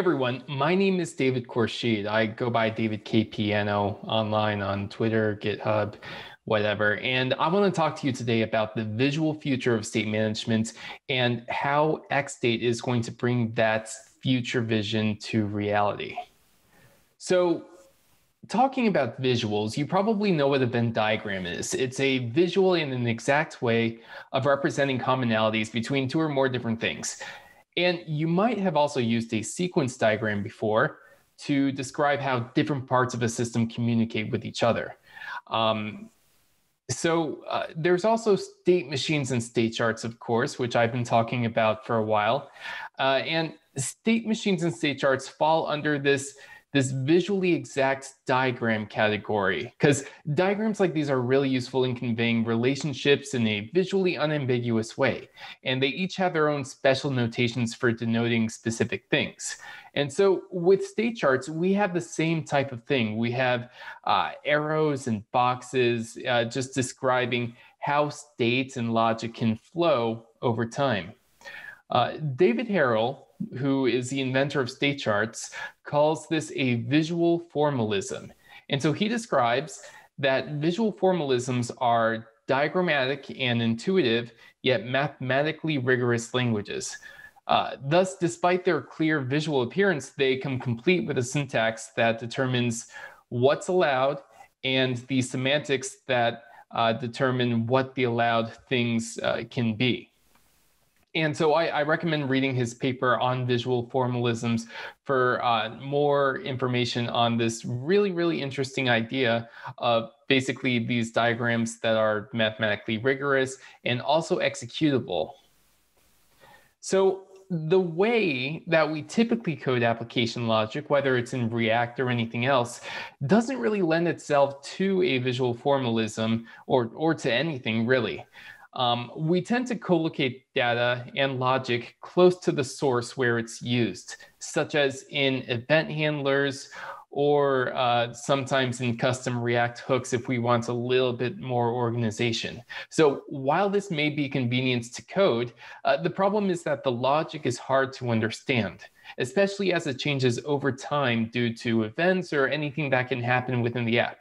Everyone, my name is David Khourshid. I go by David K Piano online on Twitter, GitHub, whatever. And I want to talk to you today about the visual future of state management and how XState is going to bring that future vision to reality. So, talking about visuals, you probably know what a Venn diagram is. It's a visual in an exact way of representing commonalities between two or more different things. And you might have also used a sequence diagram before to describe how different parts of a system communicate with each other. Um, so uh, there's also state machines and state charts, of course, which I've been talking about for a while. Uh, and state machines and state charts fall under this this visually exact diagram category because diagrams like these are really useful in conveying relationships in a visually unambiguous way and they each have their own special notations for denoting specific things. And so with state charts we have the same type of thing. We have uh, arrows and boxes uh, just describing how states and logic can flow over time. Uh, David Harel who is the inventor of state charts, calls this a visual formalism. And so he describes that visual formalisms are diagrammatic and intuitive, yet mathematically rigorous languages. Uh, thus, despite their clear visual appearance, they come complete with a syntax that determines what's allowed and the semantics that uh, determine what the allowed things uh, can be. And so I, I, recommend reading his paper on visual formalisms for uh, more information on this really, really interesting idea of basically these diagrams that are mathematically rigorous and also executable. So the way that we typically code application logic, whether it's in React or anything else, doesn't really lend itself to a visual formalism or, or to anything really. Um, we tend to collocate data and logic close to the source where it's used, such as in event handlers or uh, sometimes in custom React hooks if we want a little bit more organization. So while this may be convenient to code, uh, the problem is that the logic is hard to understand, especially as it changes over time due to events or anything that can happen within the app.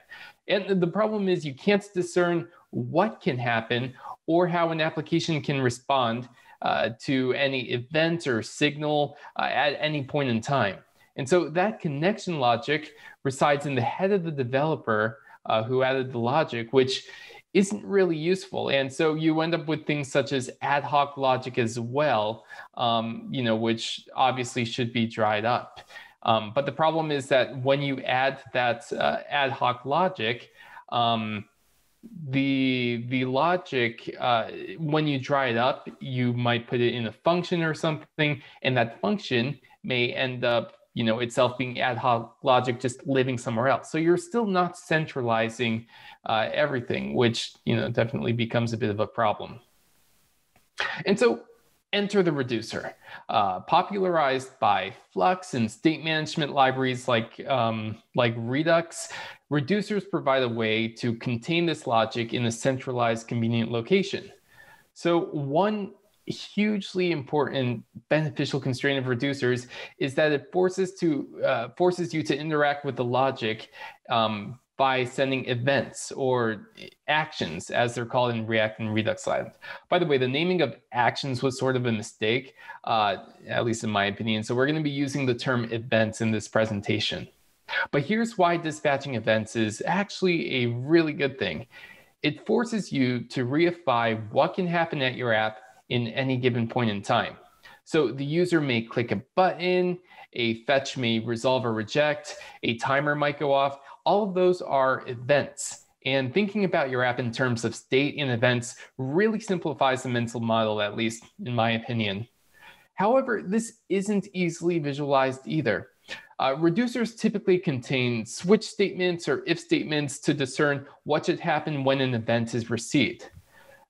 And the problem is you can't discern what can happen or how an application can respond uh, to any event or signal uh, at any point in time. And so that connection logic resides in the head of the developer uh, who added the logic, which isn't really useful. And so you end up with things such as ad hoc logic as well, um, you know, which obviously should be dried up. Um, but the problem is that when you add that uh, ad hoc logic, um, the the logic uh, when you dry it up you might put it in a function or something and that function may end up you know itself being ad hoc logic just living somewhere else. So you're still not centralizing uh, everything which you know definitely becomes a bit of a problem. And so enter the reducer uh, popularized by flux and state management libraries like um, like redux reducers provide a way to contain this logic in a centralized convenient location so one hugely important beneficial constraint of reducers is that it forces to uh, forces you to interact with the logic um, by sending events or actions, as they're called in React and Redux Land. By the way, the naming of actions was sort of a mistake, uh, at least in my opinion. So we're going to be using the term events in this presentation. But here's why dispatching events is actually a really good thing. It forces you to reify what can happen at your app in any given point in time. So the user may click a button, a fetch may resolve or reject, a timer might go off, all of those are events. And thinking about your app in terms of state and events really simplifies the mental model, at least in my opinion. However, this isn't easily visualized either. Uh, reducers typically contain switch statements or if statements to discern what should happen when an event is received.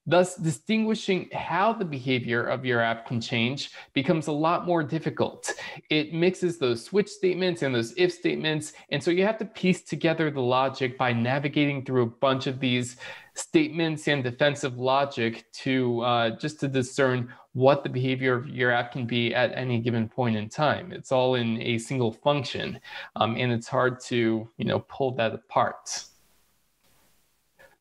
Thus, distinguishing how the behavior of your app can change becomes a lot more difficult. It mixes those switch statements and those if statements. And so you have to piece together the logic by navigating through a bunch of these statements and defensive logic to uh, just to discern what the behavior of your app can be at any given point in time. It's all in a single function, um, and it's hard to you know pull that apart.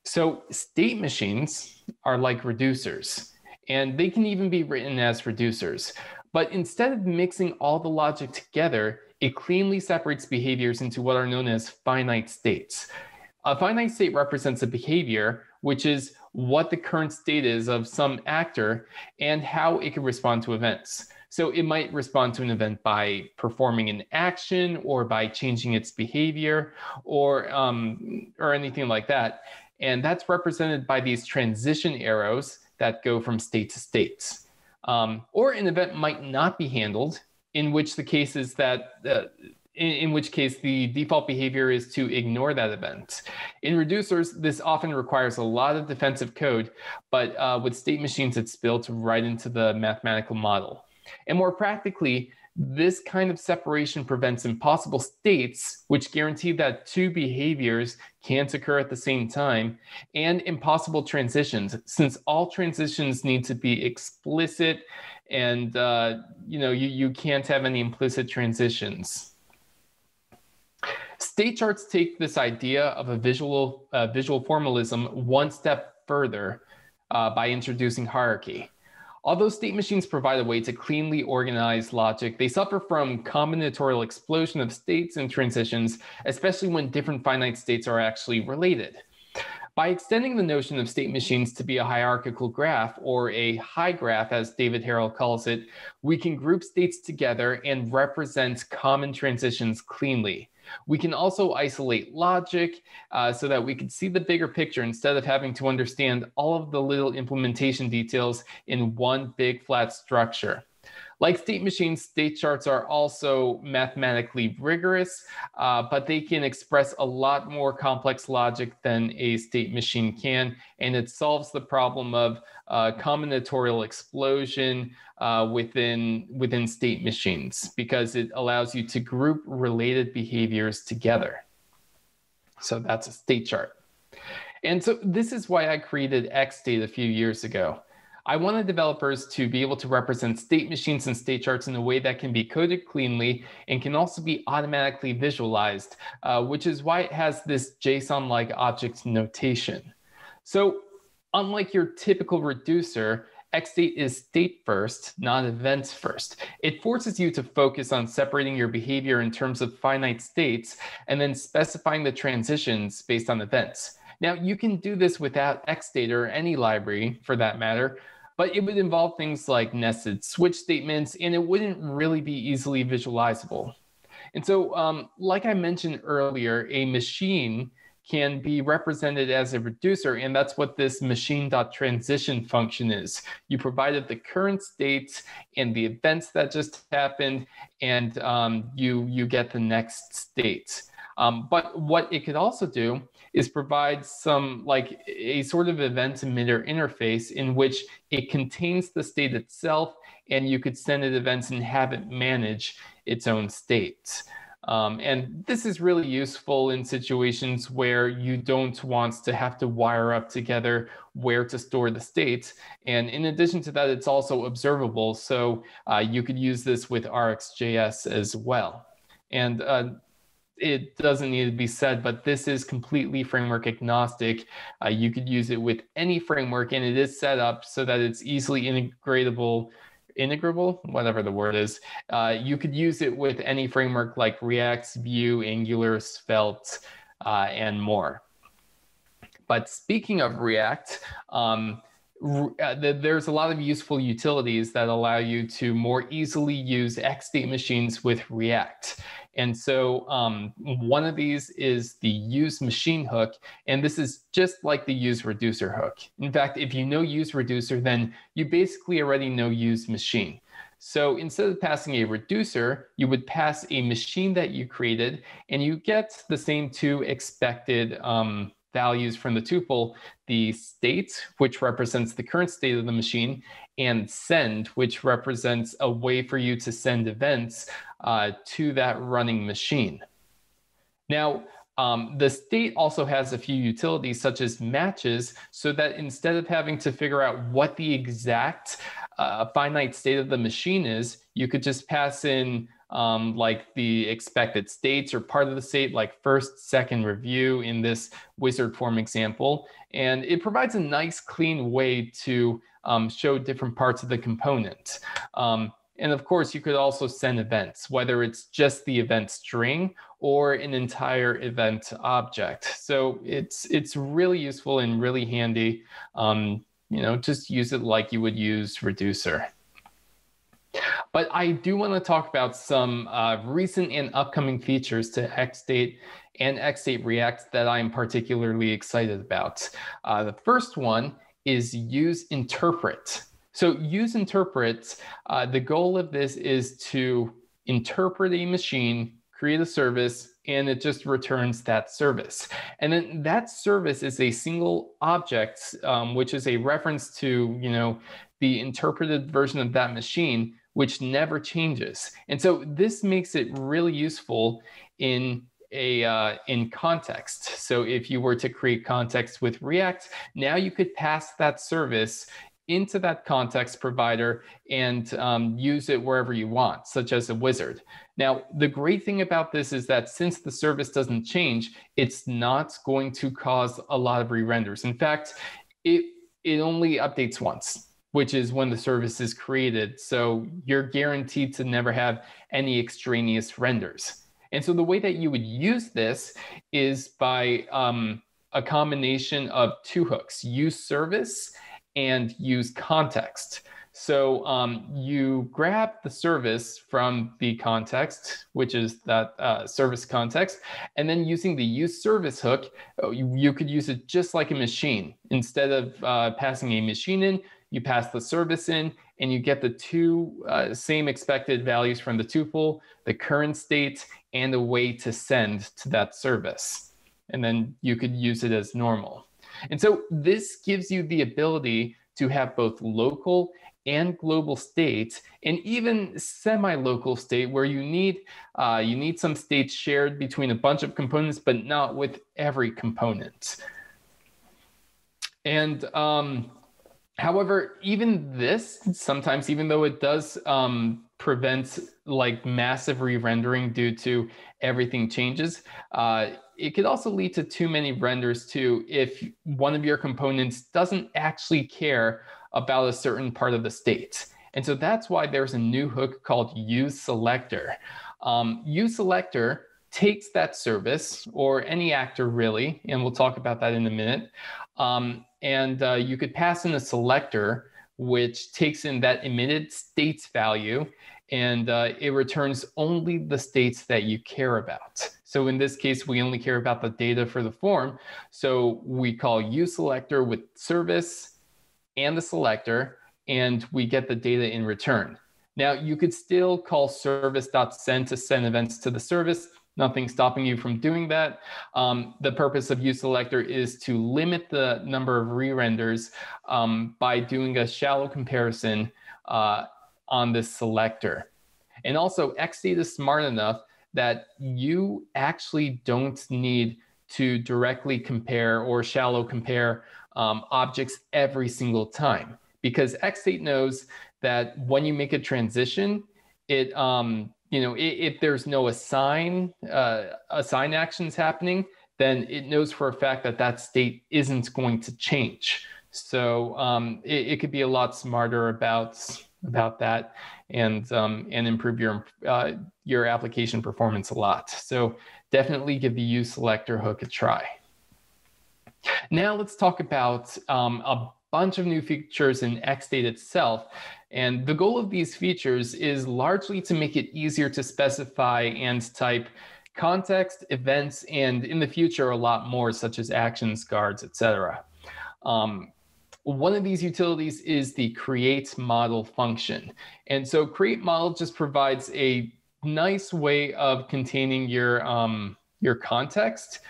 So state machines are like reducers, and they can even be written as reducers. But instead of mixing all the logic together, it cleanly separates behaviors into what are known as finite states. A finite state represents a behavior, which is what the current state is of some actor and how it can respond to events. So it might respond to an event by performing an action or by changing its behavior or um, or anything like that. And that's represented by these transition arrows that go from state to state. Um, or an event might not be handled, in which the case is that, uh, in, which case the default behavior is to ignore that event. In reducers, this often requires a lot of defensive code, but uh, with state machines, it's built right into the mathematical model. And more practically, this kind of separation prevents impossible states, which guarantee that two behaviors can't occur at the same time, and impossible transitions, since all transitions need to be explicit and uh, you know you, you can't have any implicit transitions. State charts take this idea of a visual uh, visual formalism one step further uh, by introducing hierarchy. Although state machines provide a way to cleanly organize logic, they suffer from combinatorial explosion of states and transitions, especially when different finite states are actually related. By extending the notion of state machines to be a hierarchical graph, or a higraph as David Harel calls it, we can group states together and represent common transitions cleanly. We can also isolate logic uh, so that we can see the bigger picture instead of having to understand all of the little implementation details in one big flat structure. Like state machines, state charts are also mathematically rigorous, uh, but they can express a lot more complex logic than a state machine can. And it solves the problem of uh, combinatorial explosion uh, within, within state machines because it allows you to group related behaviors together. So that's a state chart. And so this is why I created XState a few years ago. I wanted developers to be able to represent state machines and state charts in a way that can be coded cleanly and can also be automatically visualized, uh, which is why it has this JSON-like object notation. So unlike your typical reducer, XState is state first, not events first. It forces you to focus on separating your behavior in terms of finite states and then specifying the transitions based on events. Now, you can do this without XState or any library for that matter, but it would involve things like nested switch statements, and it wouldn't really be easily visualizable. And so, um, like I mentioned earlier, a machine can be represented as a reducer, and that's what this machine.transition function is. You provided the current state and the events that just happened, and um, you, you get the next state. Um, but what it could also do is provide some like a sort of event emitter interface in which it contains the state itself and you could send it events and have it manage its own state. Um, and this is really useful in situations where you don't want to have to wire up together where to store the states. And in addition to that, it's also observable. So uh, you could use this with RxJS as well. And uh, it doesn't need to be said, but this is completely framework agnostic. Uh, you could use it with any framework, and it is set up so that it's easily integratable, integrable, whatever the word is. Uh, you could use it with any framework like React, Vue, Angular, Svelte, uh, and more. But speaking of React, um, uh, there's a lot of useful utilities that allow you to more easily use XState machines with React. And so um, one of these is the use machine hook, and this is just like the use reducer hook. In fact, if you know use reducer, then you basically already know use machine. So instead of passing a reducer, you would pass a machine that you created, and you get the same two expected um, values from the tuple the state, which represents the current state of the machine, and send, which represents a way for you to send events uh, to that running machine. Now, um, the state also has a few utilities such as matches so that instead of having to figure out what the exact uh, finite state of the machine is, you could just pass in um, like the expected states or part of the state, like first, second review in this wizard form example. And it provides a nice, clean way to um, show different parts of the component. Um, and of course, you could also send events, whether it's just the event string or an entire event object. So it's it's really useful and really handy. Um, you know, just use it like you would use reducer. But I do want to talk about some uh, recent and upcoming features to XState and XState React that I'm particularly excited about. Uh, the first one is use interpret. So use interpret, uh, the goal of this is to interpret a machine, create a service, and it just returns that service. And then that service is a single object, um, which is a reference to, you know, the interpreted version of that machine, which never changes. And so this makes it really useful in a uh, in context. So if you were to create context with React, now you could pass that service into that context provider and um, use it wherever you want, such as a wizard. Now, the great thing about this is that since the service doesn't change, it's not going to cause a lot of re-renders. In fact, it, it only updates once, which is when the service is created. So you're guaranteed to never have any extraneous renders. And so the way that you would use this is by um, a combination of two hooks, use service and use context. So um, you grab the service from the context, which is that uh, service context, and then using the use service hook, you, you could use it just like a machine. Instead of uh, passing a machine in, you pass the service in, and you get the two uh, same expected values from the tuple, the current state, and the way to send to that service. And then you could use it as normal. And so this gives you the ability to have both local and global states, and even semi-local state where you need uh, you need some states shared between a bunch of components, but not with every component. And um, however, even this sometimes, even though it does um, prevent like massive re-rendering due to everything changes, uh, it could also lead to too many renders too if one of your components doesn't actually care about a certain part of the state. And so that's why there's a new hook called use selector. Um, use selector takes that service or any actor really, and we'll talk about that in a minute. Um, and uh, you could pass in a selector which takes in that emitted states value and uh, it returns only the states that you care about. So in this case, we only care about the data for the form. So we call useSelector with service and the selector, and we get the data in return. Now you could still call service.send to send events to the service. Nothing stopping you from doing that. Um, the purpose of useSelector is to limit the number of re-renders um, by doing a shallow comparison uh, on this selector. And also XState is smart enough that you actually don't need to directly compare or shallow compare um, objects every single time because XState knows that when you make a transition, it um, you know if, there's no assign uh, assign actions happening, then it knows for a fact that that state isn't going to change. So um, it, it could be a lot smarter about about that and um, and improve your uh, your application performance a lot. So definitely give the use selector hook a try. Now let's talk about um, a bunch of new features in XState itself. And the goal of these features is largely to make it easier to specify and type context, events, and in the future, a lot more such as actions, guards, etc. Um, one of these utilities is the create model function. And so create model just provides a nice way of containing your, um, your context.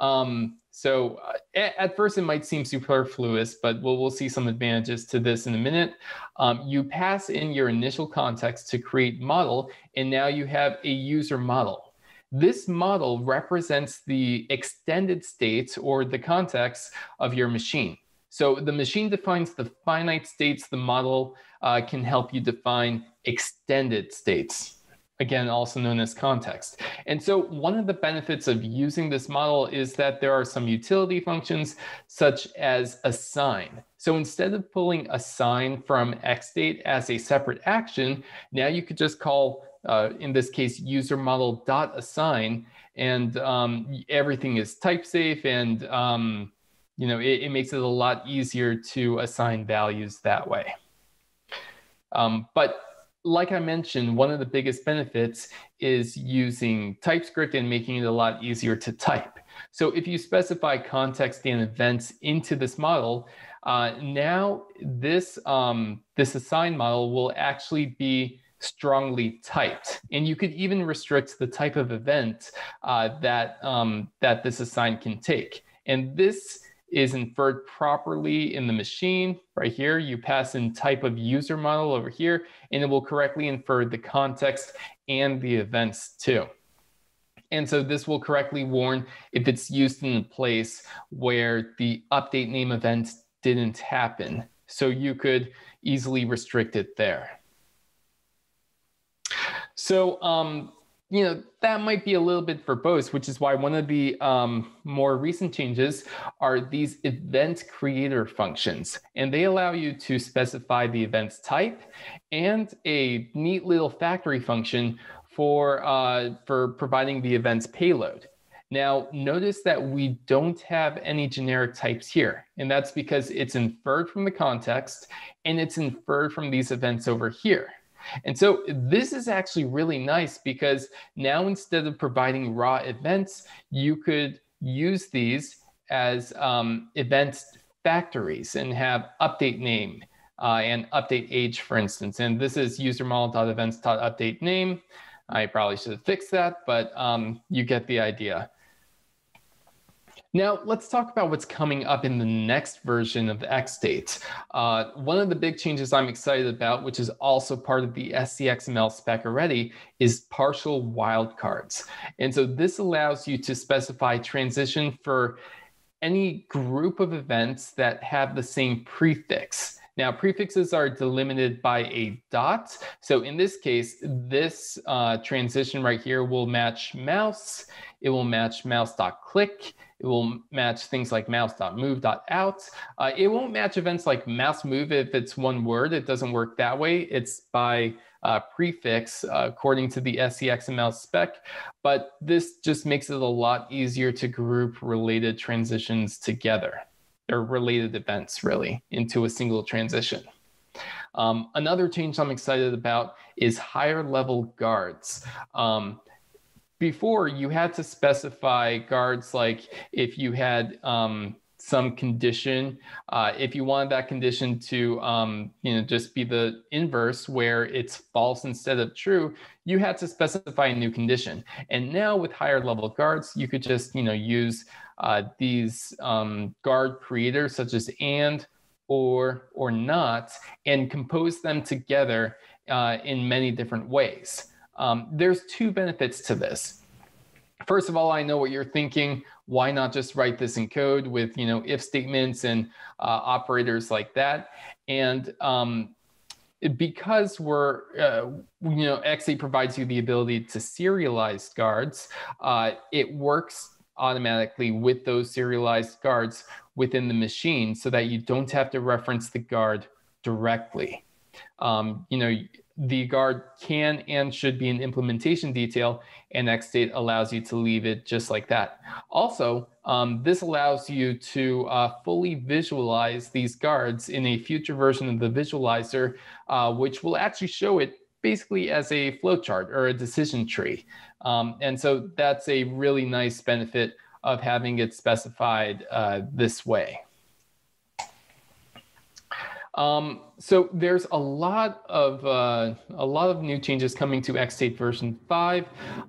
Um, So uh, at, at, first it might seem superfluous, but we'll, we'll see some advantages to this in a minute. Um, you pass in your initial context to create model, and now you have a user model. This model represents the extended state or the context of your machine. So the machine defines the finite states. The model uh, can help you define extended states again, also known as context. And so one of the benefits of using this model is that there are some utility functions such as assign. So instead of pulling assign from xstate as a separate action, now you could just call, uh, in this case, user model dot assign, and um, everything is type safe and um, you know, it, it, makes it a lot easier to assign values that way. Um, but like I mentioned, one of the biggest benefits is using TypeScript and making it a lot easier to type. So if you specify context and events into this model, uh, now this, um, this assign model will actually be strongly typed. And you could even restrict the type of event uh, that, um, that this assign can take. And this is inferred properly in the machine right here. You pass in type of user model over here, and it will correctly infer the context and the events too. And so this will correctly warn if it's used in a place where the update name event didn't happen. So you could easily restrict it there. So um, you know, that might be a little bit verbose, which is why one of the um, more recent changes are these event creator functions. And they allow you to specify the event's type and a neat little factory function for, uh, for providing the event's payload. Now, notice that we don't have any generic types here, and that's because it's inferred from the context and it's inferred from these events over here. And so this is actually really nice because now instead of providing raw events, you could use these as um, event factories and have update name uh, and update age, for instance. And this is user model.events.update name. I probably should have fixed that, but um, you get the idea. Now, let's talk about what's coming up in the next version of XState. Uh, one of the big changes I'm excited about, which is also part of the SCXML spec already, is partial wildcards. And so this allows you to specify transition for any group of events that have the same prefix. Now, prefixes are delimited by a dot. So in this case, this uh, transition right here will match mouse. It will match mouse.click. It will match things like mouse.move.out. Uh, it won't match events like mouse move if it's one word. It doesn't work that way. It's by uh, prefix uh, according to the SCXML spec, but this just makes it a lot easier to group related transitions together or related events really into a single transition. Um, another change I'm excited about is higher level guards. Um, before you had to specify guards like if you had um, some condition, uh, if you wanted that condition to um, you know just be the inverse where it's false instead of true, you had to specify a new condition. And now with higher level guards, you could just you know use uh, these um, guard creators such as and or or not and compose them together uh, in many different ways. Um, there's two benefits to this. First of all, I know what you're thinking. Why not just write this in code with you know if statements and uh, operators like that? And um, because we're uh, you know XState provides you the ability to serialize guards, uh, it works automatically with those serialized guards within the machine so that you don't have to reference the guard directly. Um, you know, the guard can and should be an implementation detail, and XState allows you to leave it just like that. Also, um, this allows you to uh, fully visualize these guards in a future version of the visualizer, uh, which will actually show it basically as a flowchart or a decision tree. Um, and so that's a really nice benefit of having it specified uh, this way. Um, so there's a lot of uh, a lot of new changes coming to XState version 5,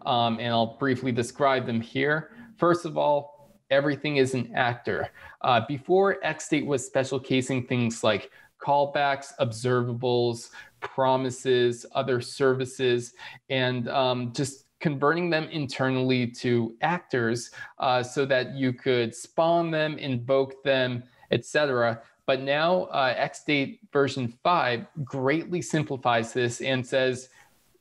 um, and I'll briefly describe them here. First of all, everything is an actor. Uh, before XState was special casing things like callbacks, observables, promises, other services, and um, just converting them internally to actors uh, so that you could spawn them, invoke them, etc. But now uh, XState version 5 greatly simplifies this and says,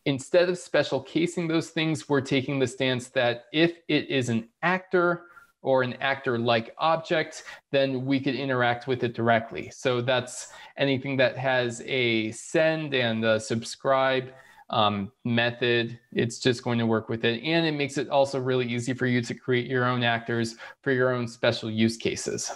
instead of special casing those things, we're taking the stance that if it is an actor or an actor like object, then we could interact with it directly. So that's anything that has a send and a subscribe um, method. It's just going to work with it. And it makes it also really easy for you to create your own actors for your own special use cases.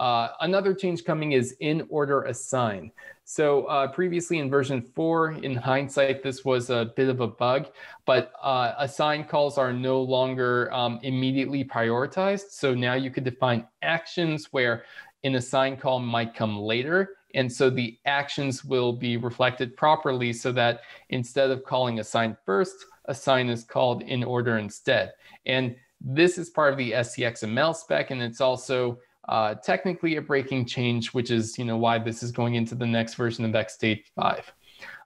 Uh, another change coming is in order assign. So uh, previously in version four, in hindsight, this was a bit of a bug, but uh, assign calls are no longer um, immediately prioritized. So now you could define actions where an assign call might come later and so the actions will be reflected properly so that instead of calling assign first, assign is called in order instead. And this is part of the SCXML spec, and it's also uh, technically a breaking change, which is you know why this is going into the next version of XState 5.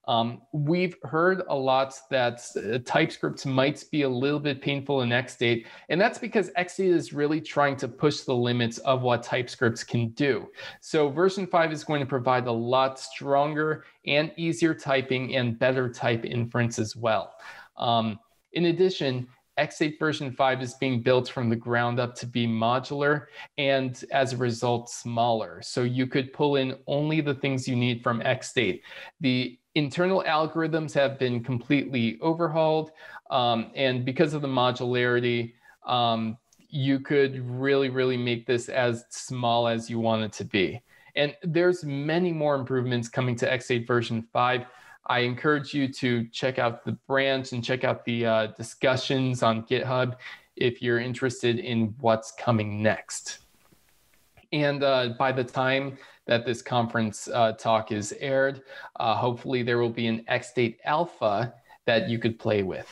Um, we've heard a lot that uh, TypeScript might be a little bit painful in XState, and that's because XState is really trying to push the limits of what TypeScript can do. So version 5 is going to provide a lot stronger and easier typing and better type inference as well. Um, in addition, XState version 5 is being built from the ground up to be modular and as a result smaller. So you could pull in only the things you need from XState. The internal algorithms have been completely overhauled. Um, and because of the modularity, um, you could really, really make this as small as you want it to be. And there's many more improvements coming to XState version 5. I encourage you to check out the branch and check out the uh, discussions on GitHub if you're interested in what's coming next. And uh, by the time that this conference uh, talk is aired, uh, hopefully there will be an XState Alpha that you could play with.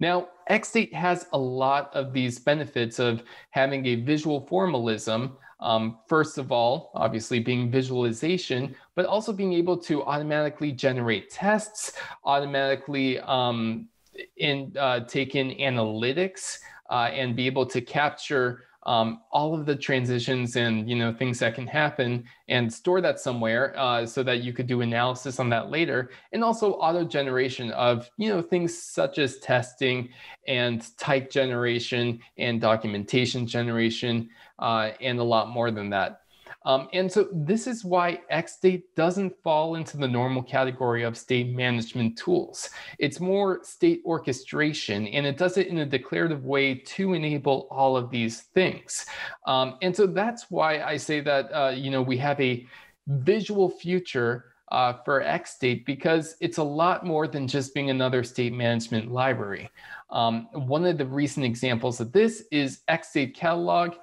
Now, XState has a lot of these benefits of having a visual formalism um, first of all, obviously being visualization, but also being able to automatically generate tests, automatically um, in, uh, take in analytics, uh, and be able to capture um, all of the transitions and you know things that can happen and store that somewhere uh, so that you could do analysis on that later. And also auto generation of you know things such as testing and type generation and documentation generation uh, and a lot more than that um, and so this is why XState doesn't fall into the normal category of state management tools. It's more state orchestration, and it does it in a declarative way to enable all of these things. Um, and so that's why I say that uh, you know we have a visual future uh, for XState because it's a lot more than just being another state management library. Um, one of the recent examples of this is XState Catalog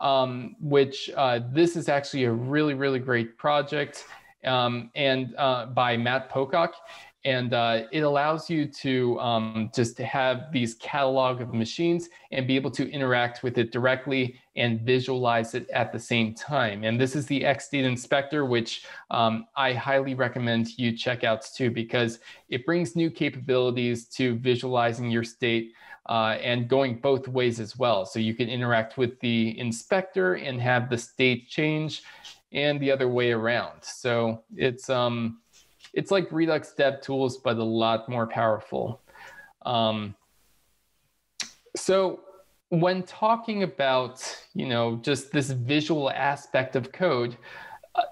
um, which uh, this is actually a really, really great project um, and uh, by Matt Pocock. And uh, it allows you to um, just to have these catalog of machines and be able to interact with it directly and visualize it at the same time. And this is the XState Inspector, which um, I highly recommend you check out too, because it brings new capabilities to visualizing your state uh, and going both ways as well. So you can interact with the inspector and have the state change and the other way around. So it's, um, it's like Redux Dev Tools, but a lot more powerful. Um, so when talking about, you know, just this visual aspect of code, uh,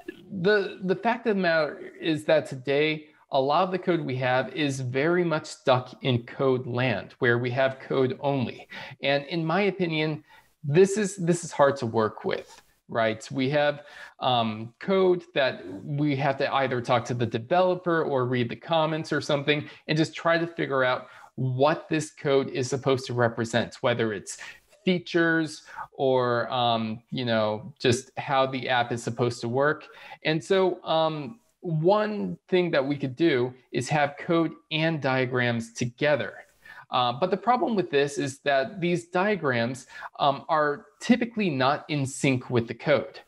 the, the fact of the matter is that today a lot of the code we have is very much stuck in code land where we have code only. And in my opinion, this is this is hard to work with right? We have um, code that we have to either talk to the developer or read the comments or something and just try to figure out what this code is supposed to represent, whether it's features or um, you know just how the app is supposed to work. And so um, one thing that we could do is have code and diagrams together. Uh, but the problem with this is that these diagrams um, are typically not in sync with the code.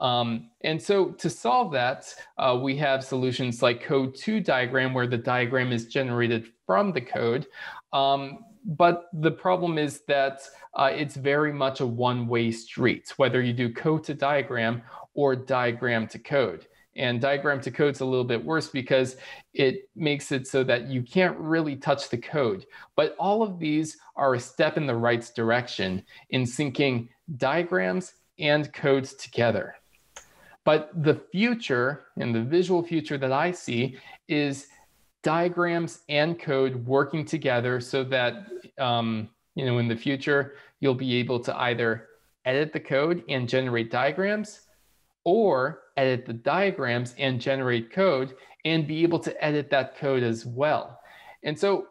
Um, and so to solve that, uh, we have solutions like code to diagram where the diagram is generated from the code. Um, but the problem is that uh, it's very much a one-way street, whether you do code to diagram or diagram to code. And diagram to code is a little bit worse because it makes it so that you can't really touch the code. But all of these are a step in the right direction in syncing diagrams and codes together. But the future and the visual future that I see is diagrams and code working together so that um, you know in the future you'll be able to either edit the code and generate diagrams or edit the diagrams and generate code and be able to edit that code as well. And so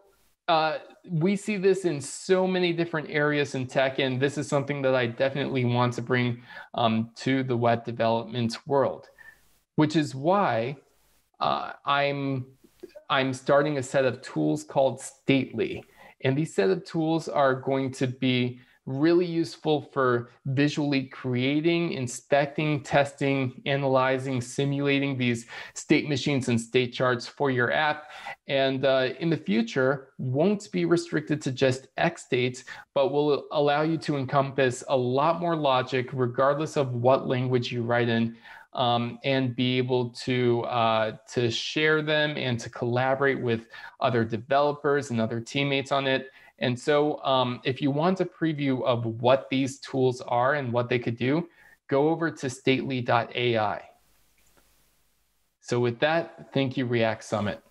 uh, we see this in so many different areas in tech, and this is something that I definitely want to bring um, to the web development world, which is why uh, I'm I'm starting a set of tools called Stately, and these set of tools are going to be really useful for visually creating, inspecting, testing, analyzing, simulating these state machines and state charts for your app. And uh, in the future, won't be restricted to just X states, but will allow you to encompass a lot more logic, regardless of what language you write in. Um, and be able to uh, to share them and to collaborate with other developers and other teammates on it. And so um, if you want a preview of what these tools are and what they could do, go over to stately.ai. So with that, thank you, React Summit.